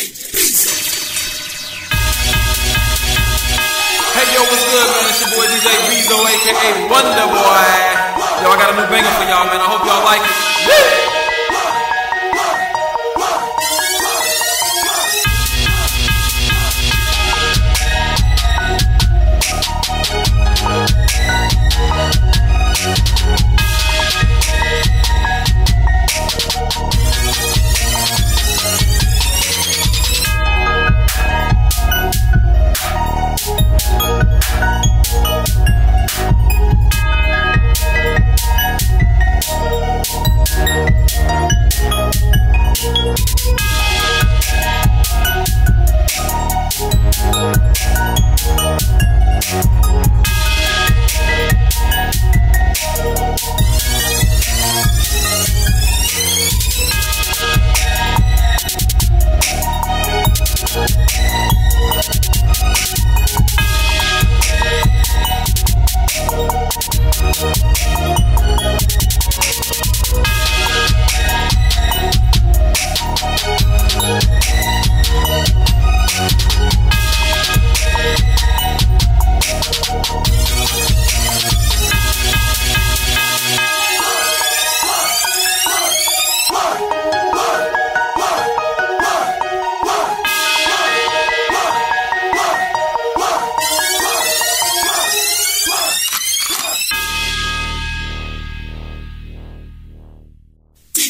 Hey yo, what's good, man? It's your boy DJ Beezo, aka Wonder Boy. Yo, I got a new banger for y'all, man. I hope y'all like it.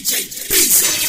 DJ Beezy.